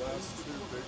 That's too big